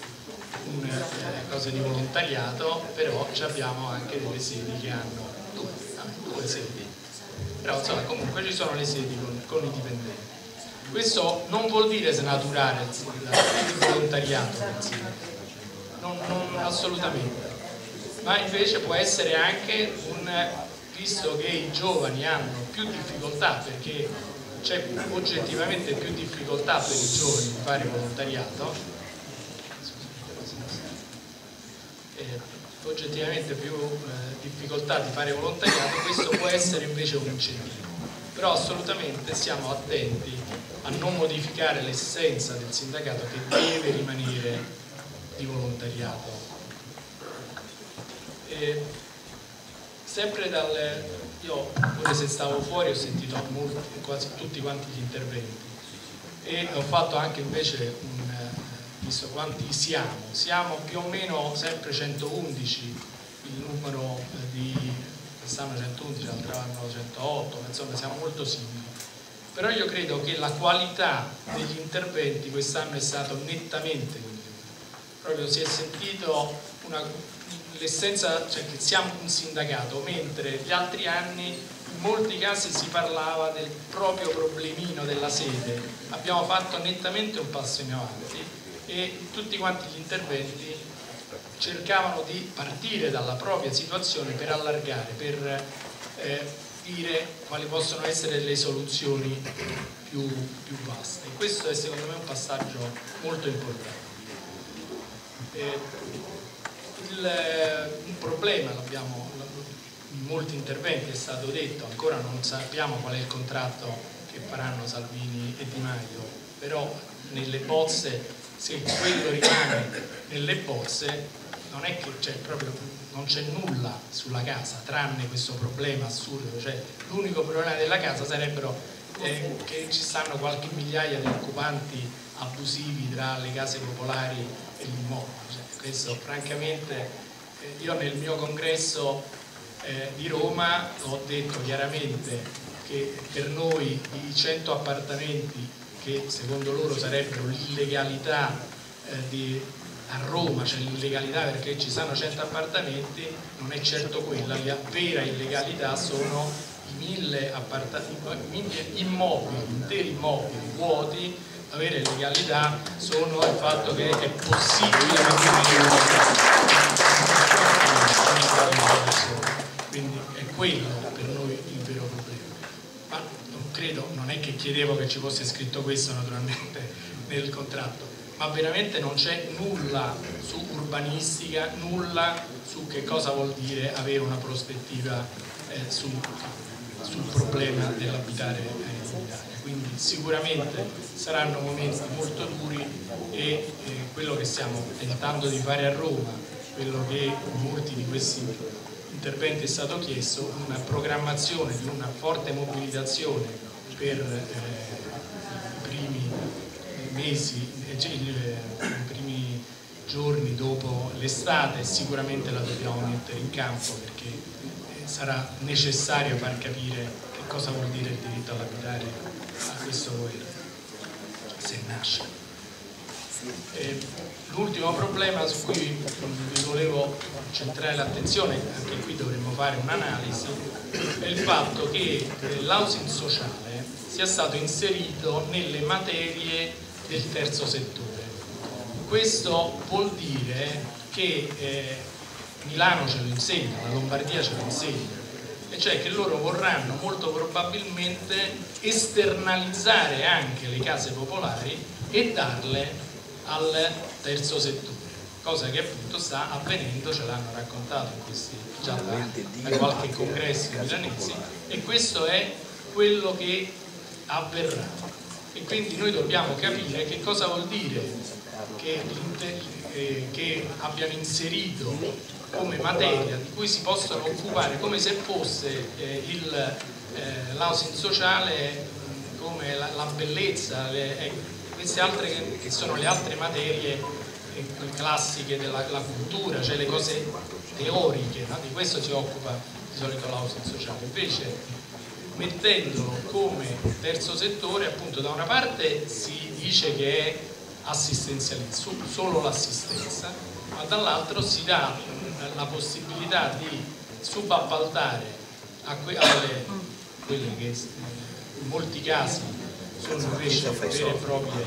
S5: una eh, cosa di volontariato, però abbiamo anche delle sedi che hanno due, due sedi. Però insomma comunque ci sono le sedi con, con i dipendenti. Questo non vuol dire snaturare il, volontariato, non, non assolutamente, ma invece può essere anche un, visto che i giovani hanno più difficoltà perché c'è oggettivamente più difficoltà per i giovani di fare volontariato, eh, oggettivamente più eh, difficoltà di fare volontariato, questo può essere invece un incentivo. Però assolutamente siamo attenti a non modificare l'essenza del sindacato che deve rimanere di volontariato. E sempre dal... io pure se stavo fuori ho sentito molti, quasi tutti quanti gli interventi e ho fatto anche invece un visto quanti siamo, siamo più o meno sempre 111 il numero eh, di quest'anno 111, l'altro anno 108, insomma siamo molto simili. Però io credo che la qualità degli interventi quest'anno è stata nettamente migliore. Proprio si è sentito l'essenza, cioè che siamo un sindacato, mentre gli altri anni in molti casi si parlava del proprio problemino della sede. Abbiamo fatto nettamente un passo in avanti e tutti quanti gli interventi cercavano di partire dalla propria situazione per allargare, per eh, dire quali possono essere le soluzioni più, più vaste. E questo è secondo me un passaggio molto importante. Eh, il, un problema, l'abbiamo in molti interventi è stato detto, ancora non sappiamo qual è il contratto che faranno Salvini e Di Maio, però nelle bozze, se quello rimane nelle bozze, non è che c'è proprio non c'è nulla sulla casa tranne questo problema assurdo, cioè l'unico problema della casa sarebbero eh, che ci stanno qualche migliaia di occupanti abusivi tra le case popolari e l'immobile. Cioè, questo francamente eh, io nel mio congresso eh, di Roma ho detto chiaramente che per noi i 100 appartamenti che secondo loro sarebbero l'illegalità eh, a Roma c'è l'illegalità perché ci sono 100 appartamenti, non è certo quella, la vera illegalità sono i mille, mille immobili, interi immobili vuoti, la vera illegalità sono il fatto che è possibile quindi è quello per noi il vero problema. Ma non credo, non è che chiedevo che ci fosse scritto questo naturalmente nel contratto ma veramente non c'è nulla su urbanistica, nulla su che cosa vuol dire avere una prospettiva eh, su, sul problema dell'abitare in Italia. Quindi sicuramente saranno momenti molto duri e eh, quello che stiamo tentando di fare a Roma, quello che in molti di questi interventi è stato chiesto, una programmazione di una forte mobilitazione per eh, i primi mesi i primi giorni dopo l'estate sicuramente la dobbiamo mettere in campo perché eh, sarà necessario far capire che cosa vuol dire il diritto all'abitare a questo governo se nasce. L'ultimo problema su cui vi volevo centrare l'attenzione, anche qui dovremmo fare un'analisi, è il fatto che l'housing sociale sia stato inserito nelle materie del terzo settore. Questo vuol dire che eh, Milano ce lo insegna, la Lombardia ce lo insegna, e cioè che loro vorranno molto probabilmente esternalizzare anche le case popolari e darle al terzo settore cosa che appunto sta avvenendo, ce l'hanno raccontato in questi, già da, da qualche congresso milanesi e questo è quello che avverrà e quindi noi dobbiamo capire che cosa vuol dire che, eh, che abbiano inserito come materia di cui si possono occupare come se fosse eh, eh, l'housing sociale come la, la bellezza, le, eh, queste altre che, che, sono le altre materie eh, classiche della cultura, cioè le cose teoriche, no? di questo si occupa di solito l'housing sociale. Invece mettendolo come terzo settore appunto da una parte si dice che è assistenzialismo, solo l'assistenza, ma dall'altro si dà la possibilità di subappaltare a que alle, quelle che in molti casi sono invece vere e proprie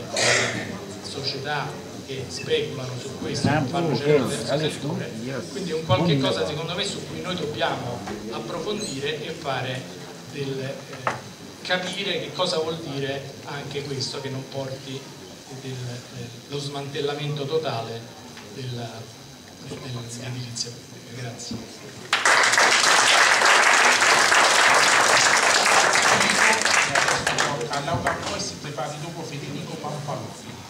S5: società che speculano su questo, fanno certo terzo settore, quindi è un qualche cosa secondo me su cui noi dobbiamo approfondire e fare del eh, capire che cosa vuol dire anche questo che non porti dello eh, smantellamento totale dell'edilizia pubblica. Grazie.
S2: All'aula poi si prepari dopo Federico Pampaloni.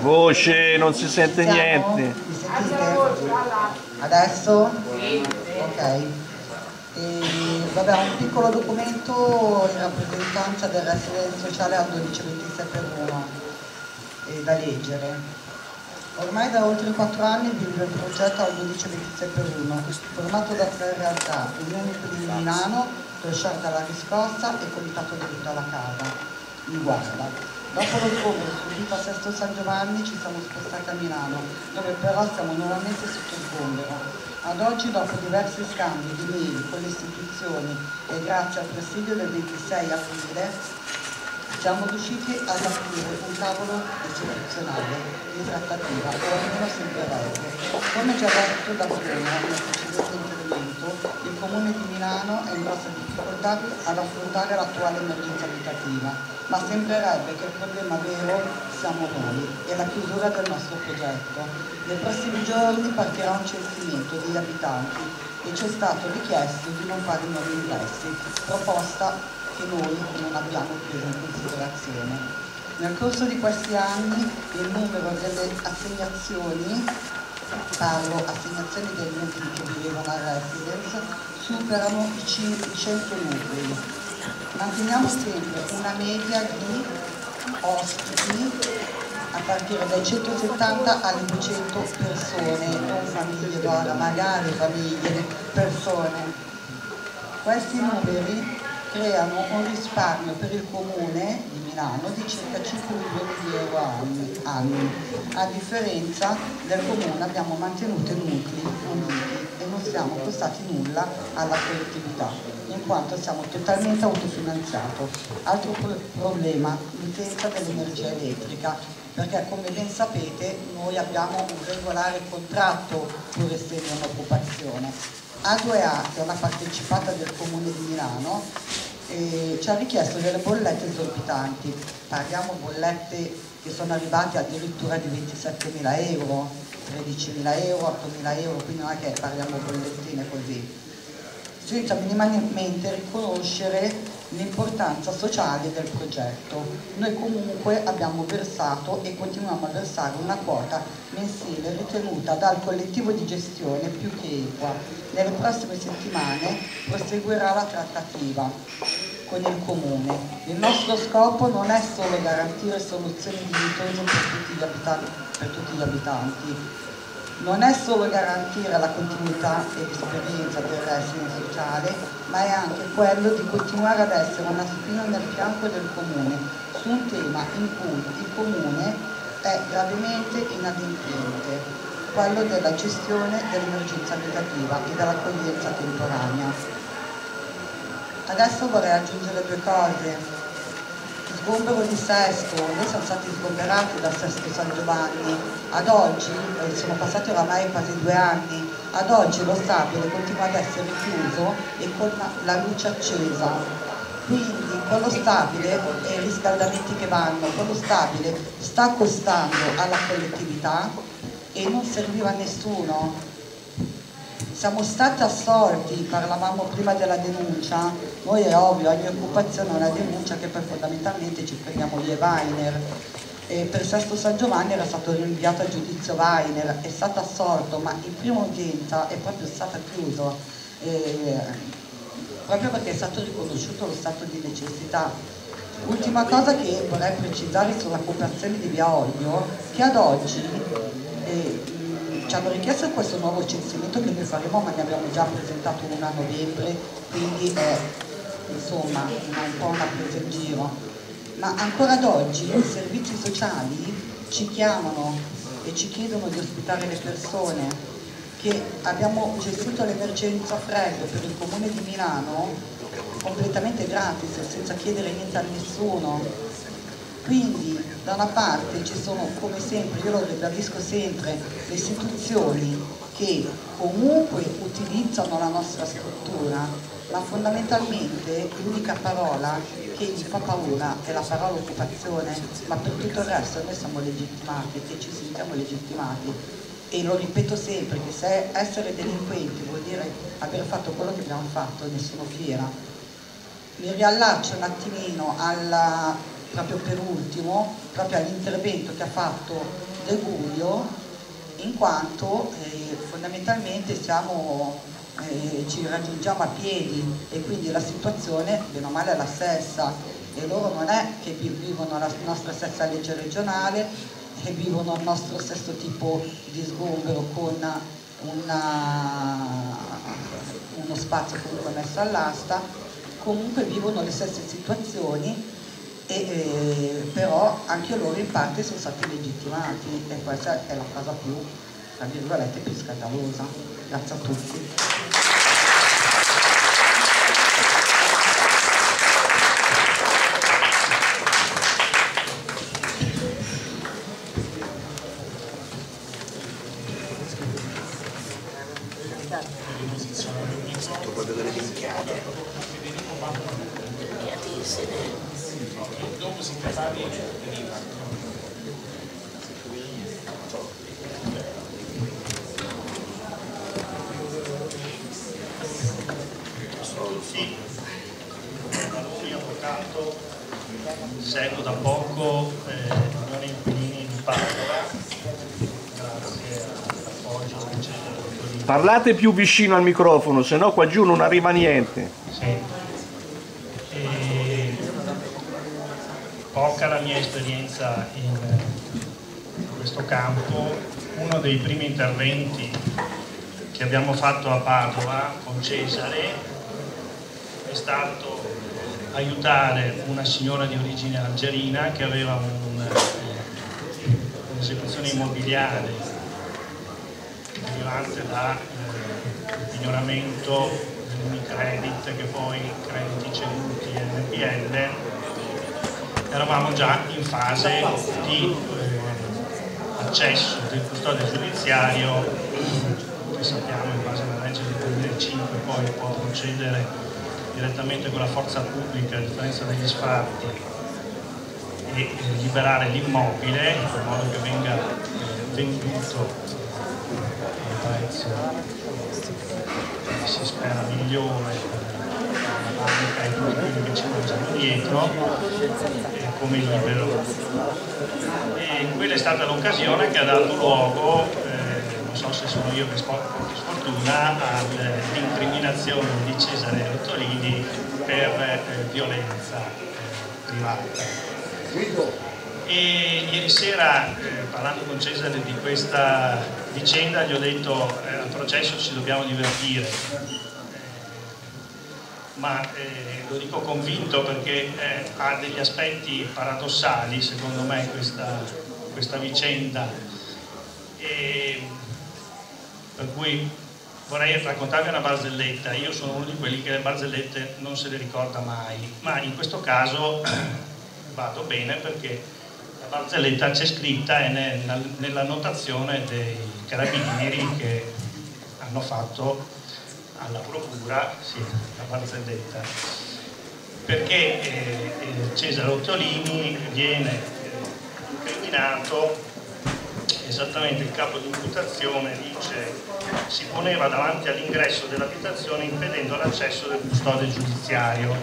S6: Voce, non si sente Siamo? niente.
S7: Mi sentite? Adesso? Ok. E, vabbè, un piccolo documento in rappresentanza del residenza sociale al 1227 Roma da leggere. Ormai da oltre 4 anni vive il progetto al 1226 per 1, formato da tre realtà, Unione di Milano, Cresciare dalla riscossa e Comitato Diritto alla Casa, in Guarda. Dopo lo scontro subito a Sesto San Giovanni ci siamo spostati a Milano, dove però siamo nuovamente sotto il sgombero. Ad oggi, dopo diversi scambi di mail con le istituzioni e grazie al presidio del 26 aprile, siamo riusciti ad aprire un tavolo istituzionale di trattativa, o almeno sembrerebbe. Come già detto da Bruno nel precedente intervento, il Comune di Milano è in grossa difficoltà ad affrontare l'attuale emergenza abitativa ma sembrerebbe che il problema vero siamo noi e la chiusura del nostro progetto. Nei prossimi giorni partirà un censimento degli abitanti e ci è stato richiesto di non fare nuovi ingressi, proposta che noi non abbiamo preso in considerazione. Nel corso di questi anni il numero delle assegnazioni, parlo assegnazioni dei nuclei che vivevano a residence, superano i 100 nuclei manteniamo sempre una media di ospiti a partire dai 170 alle 200 persone, non famiglie d'ora, magari famiglie, persone. Questi numeri creano un risparmio per il comune di Milano di circa 5 milioni di euro anni. A differenza del comune abbiamo mantenuto i nuclei uniti e non siamo costati nulla alla collettività in quanto siamo totalmente autofinanziati. Altro problema, l'utenza dell'energia elettrica, perché come ben sapete noi abbiamo un regolare contratto pur essendo un'occupazione. A2A, che è una partecipata del Comune di Milano, eh, ci ha richiesto delle bollette esorbitanti, parliamo bollette che sono arrivate addirittura di 27.000 euro, 13.000 euro, 8.000 euro, quindi non è che parliamo bollettine così. Senza minimamente riconoscere l'importanza sociale del progetto. Noi comunque abbiamo versato e continuiamo a versare una quota mensile ritenuta dal collettivo di gestione più che equa. Nelle prossime settimane proseguirà la trattativa con il Comune. Il nostro scopo non è solo garantire soluzioni dignitose per tutti gli abitanti, per tutti gli abitanti non è solo garantire la continuità e l'esperienza del residence sociale, ma è anche quello di continuare ad essere una spina nel fianco del comune su un tema in cui il comune è gravemente inadempiente, quello della gestione dell'emergenza abitativa e dell'accoglienza temporanea. Adesso vorrei aggiungere due cose sgombero di Sesto, noi siamo stati sgomberati da Sesto San Giovanni, ad oggi, eh, sono passati oramai quasi due anni, ad oggi lo stabile continua ad essere chiuso e con la luce accesa. Quindi quello stabile e i riscaldamenti che vanno, quello stabile sta costando alla collettività e non serviva a nessuno, siamo stati assorti, parlavamo prima della denuncia, noi è ovvio, ogni occupazione è una denuncia che poi fondamentalmente ci prendiamo gli Weiner. E per Sesto San Giovanni era stato rinviato a giudizio Weiner, è stato assorto, ma in prima udienza è proprio stato chiuso, eh, proprio perché è stato riconosciuto lo stato di necessità. Ultima cosa che vorrei precisare sulla cooperazione di Via Olio, che ad oggi eh, ci hanno richiesto questo nuovo censimento che noi faremo ma ne abbiamo già presentato uno a novembre quindi è insomma un po' una presa in giro ma ancora ad oggi i servizi sociali ci chiamano e ci chiedono di ospitare le persone che abbiamo gestito l'emergenza freddo per il comune di Milano completamente gratis senza chiedere niente a nessuno. Quindi da una parte ci sono come sempre, io lo ribadisco sempre, le istituzioni che comunque utilizzano la nostra struttura, ma fondamentalmente l'unica parola che mi fa paura è la parola occupazione, ma per tutto il resto noi siamo legittimati e ci sentiamo legittimati. E lo ripeto sempre che se essere delinquenti vuol dire aver fatto quello che abbiamo fatto ne sono fiera. Mi riallaccio un attimino alla proprio per ultimo, proprio all'intervento che ha fatto De Guglio, in quanto eh, fondamentalmente siamo, eh, ci raggiungiamo a piedi e quindi la situazione, bene o male, è la stessa. E loro non è che vivono la nostra stessa legge regionale, che vivono il nostro stesso tipo di sgombero con una, uno spazio comunque messo all'asta, comunque vivono le stesse situazioni e, eh, però anche loro in parte sono stati legittimati e questa è la cosa più, tra virgolette, più scandalosa. Grazie a tutti.
S6: Parlate più vicino al microfono, se no qua giù non arriva niente. Sì.
S8: E... Poca la mia esperienza in questo campo. Uno dei primi interventi che abbiamo fatto a Padova con Cesare è stato aiutare una signora di origine algerina che aveva un'esecuzione immobiliare derivante da eh, pignoramento dell'Unicredit che poi crediti ceduti NPL eravamo già in fase di eh, accesso del custode giudiziario che sappiamo in base alla legge del 2005 poi può procedere direttamente con la forza pubblica a differenza degli sfratti e eh, liberare l'immobile in modo che venga eh, venduto prezzo si spera migliore per la banca e tutti quelli che ci mangiano dietro come libero. E quella è stata l'occasione che ha dato luogo eh, non so se sono io che porto sfortuna all'incriminazione di Cesare Rottolini per eh, violenza eh, privata e ieri sera eh, parlando con Cesare di questa vicenda gli ho detto eh, al processo ci dobbiamo divertire. Ma eh, lo dico convinto perché eh, ha degli aspetti paradossali secondo me questa, questa vicenda. E, per cui vorrei raccontarvi una barzelletta. Io sono uno di quelli che le barzellette non se le ricorda mai. Ma in questo caso vado bene perché barzelletta c'è scritta nella notazione dei carabinieri che hanno fatto alla procura sì, la barzelletta. Perché eh, eh Cesare Ottolini viene incriminato esattamente il capo di imputazione dice si poneva davanti all'ingresso dell'abitazione impedendo l'accesso del custode giudiziario.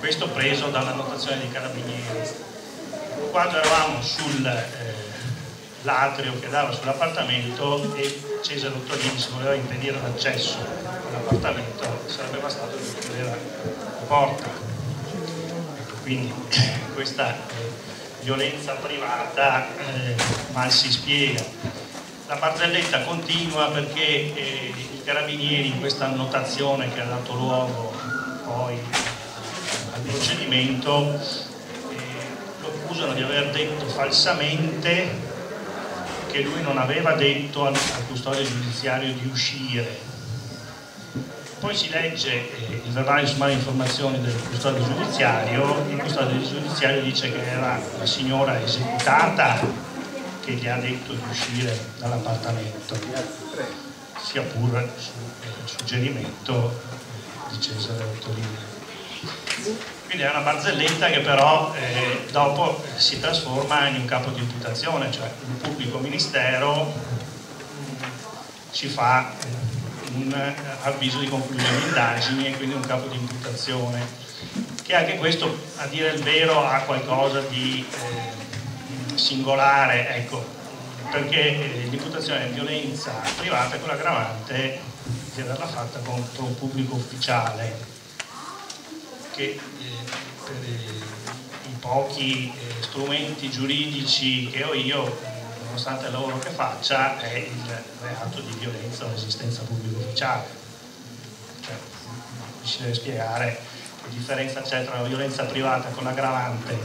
S8: Questo preso dalla notazione dei carabinieri quando eravamo sull'atrio eh, che dava sull'appartamento e Cesare Ottolini si voleva impedire l'accesso all'appartamento sarebbe bastato che chiudere la porta ecco, quindi questa violenza privata eh, mal si spiega. La barzelletta continua perché eh, i carabinieri in questa annotazione che ha dato luogo poi al procedimento accusano di aver detto falsamente che lui non aveva detto al, al custode giudiziario di uscire. Poi si legge eh, il verbale di sommarie informazioni del custode giudiziario, il custode giudiziario dice che era la signora esecutata che gli ha detto di uscire dall'appartamento, sia pur su eh, suggerimento di Cesare Ottolini. Quindi è una barzelletta che però eh, dopo si trasforma in un capo di imputazione, cioè un pubblico ministero mm, ci fa un avviso di conclusione di indagini e quindi un capo di imputazione, che anche questo, a dire il vero, ha qualcosa di eh, singolare, ecco, perché eh, l'imputazione è violenza privata e quell'aggravante di averla fatta contro un pubblico ufficiale che pochi eh, strumenti giuridici che ho io, nonostante il lavoro che faccia, è il reato di violenza o resistenza pubblico ufficiale. Cioè, deve spiegare che differenza c'è tra la violenza privata con l'aggravante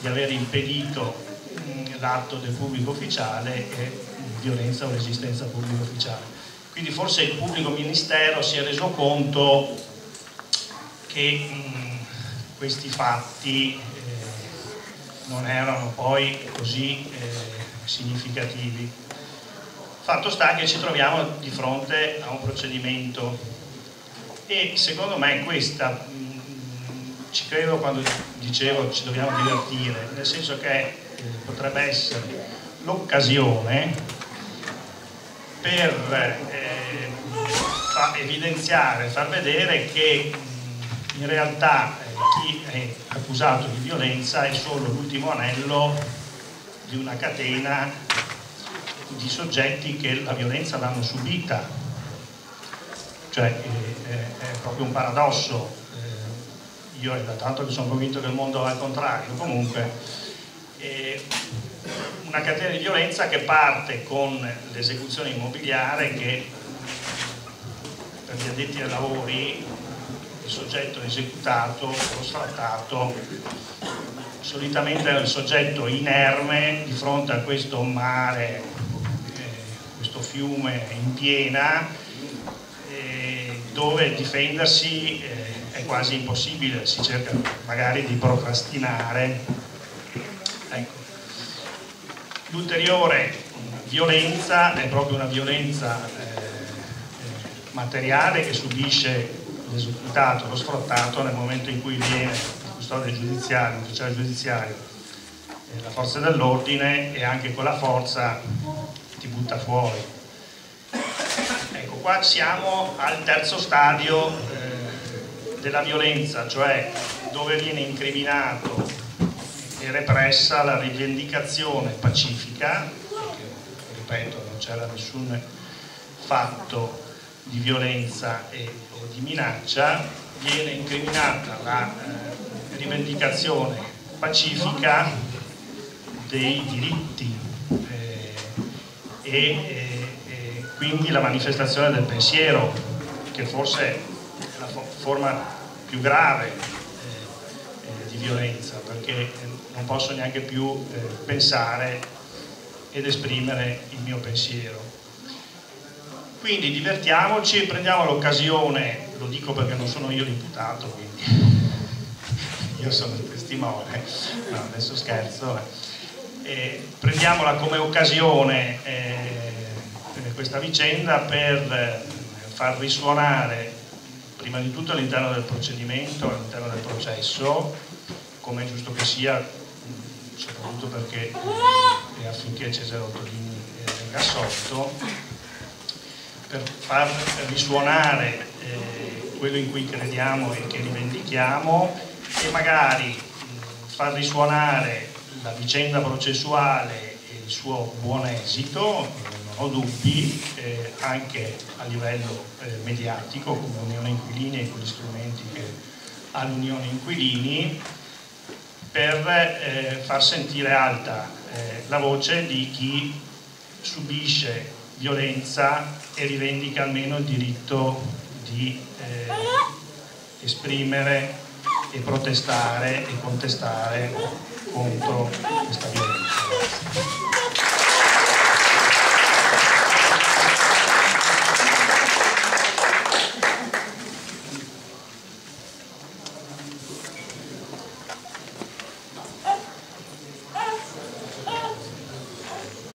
S8: di aver impedito l'atto del pubblico ufficiale e violenza o resistenza pubblico ufficiale. Quindi forse il pubblico ministero si è reso conto che mh, questi fatti eh, non erano poi così eh, significativi. Fatto sta che ci troviamo di fronte a un procedimento e secondo me questa, mh, ci credo quando dicevo ci dobbiamo divertire, nel senso che eh, potrebbe essere l'occasione per eh, fa evidenziare, far vedere che in realtà chi è accusato di violenza è solo l'ultimo anello di una catena di soggetti che la violenza l'hanno subita. Cioè eh, è proprio un paradosso. Eh, io è da tanto che sono convinto che il mondo va al contrario, comunque una catena di violenza che parte con l'esecuzione immobiliare che per gli addetti ai lavori il soggetto esecutato o sfrattato solitamente è il soggetto inerme di fronte a questo mare, eh, questo fiume in piena eh, dove difendersi eh, è quasi impossibile, si cerca magari di procrastinare. Ecco. L'ulteriore violenza è proprio una violenza materiale che subisce l'esecutato, lo sfruttato nel momento in cui viene il custode giudiziario, l'ufficiale giudiziario, eh, la forza dell'ordine e anche con la forza ti butta fuori. Ecco, qua siamo al terzo stadio eh, della violenza, cioè dove viene incriminato e repressa la rivendicazione pacifica, perché ripeto non c'era nessun fatto di violenza e, o di minaccia, viene incriminata la eh, rivendicazione pacifica dei diritti eh, e, e, quindi la manifestazione del pensiero, che forse è la fo forma più grave eh, di violenza, perché non posso neanche più eh, pensare ed esprimere il mio pensiero. Quindi divertiamoci, prendiamo l'occasione, lo dico perché non sono io l'imputato, quindi io sono il testimone, no, adesso scherzo, eh, prendiamola come occasione eh, questa vicenda per eh, far risuonare prima di tutto all'interno del procedimento, all'interno del processo, come è giusto che sia, soprattutto perché eh, affinché Cesare Ottolini eh, venga assolto, per far risuonare eh, quello in cui crediamo e che rivendichiamo e magari far risuonare la vicenda processuale e il suo buon esito, non ho dubbi, eh, anche a livello eh, mediatico come Unione Inquilini e con gli strumenti che ha l'Unione Inquilini per eh, far sentire alta eh, la voce di chi subisce violenza e rivendica almeno il diritto di eh, esprimere e protestare e contestare contro questa violenza.